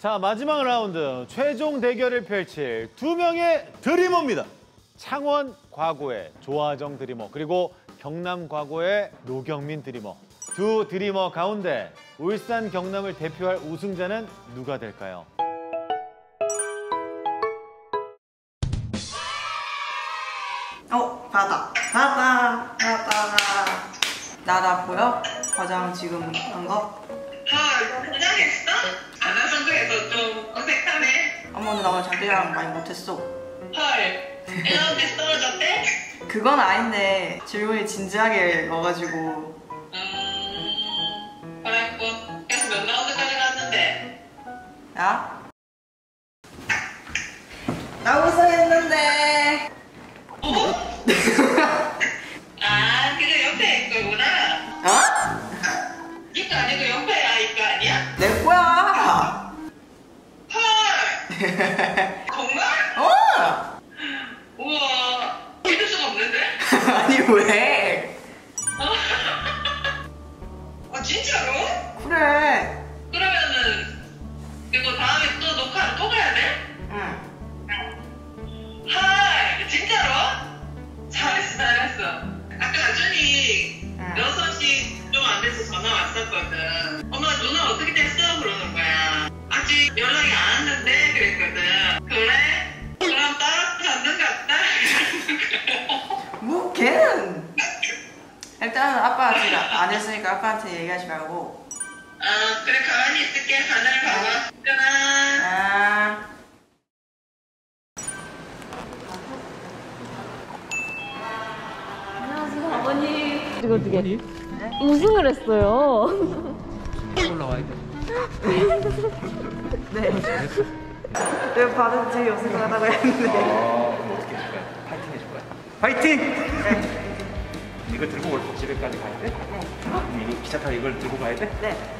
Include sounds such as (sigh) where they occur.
자, 마지막 라운드 최종 대결을 펼칠 두 명의 드리머입니다. 창원 과거의 조화정 드리머 그리고 경남 과거의 노경민 드리머. 두 드리머 가운데 울산 경남을 대표할 우승자는 누가 될까요? 어, 바다. 바다. 바다. 나나 보여? 화장 지금 한 거? 헐, 화장했어? 어머, 근데 나 오늘 장비랑 많이 못했어. 헐, 에너지 떨어졌대? 그건 아닌데 질문이 진지하게 와가지고 음, 그랬고. 그래서 몇 라운드까지 갔는데? 야? 나 우승했는데 정말? 어? 우와, 믿을 수가 없는데? (laughs) 아니 왜? 아, 진짜로? 그래 그러면은, 이거 다음에 또 녹화 또 가야 돼? 응 헐, 진짜로? 잘했어, 잘했어. 아까 준이 응. 6시 좀 안 돼서 전화 왔었거든. 엄마, 누나 어떻게 됐어? 그러는 거야. 일단 아빠한테 안 했으니까 아빠한테 얘기하지 말고 아, 그래, 가만히 있을게. 하늘 봐봐. 끊어. 아 안녕하세요 아버님 이거 어떻게 우승을 했어요 올라와야 돼. (laughs) 네. 내가 받은 제일 어색하다고 했는데 어떻게 해줄 거야? 파이팅 해줄 거야. 파이팅! 이거 들고 올 집에까지 가야 돼? 미니 기차 타고 이걸 들고 가야 돼? 네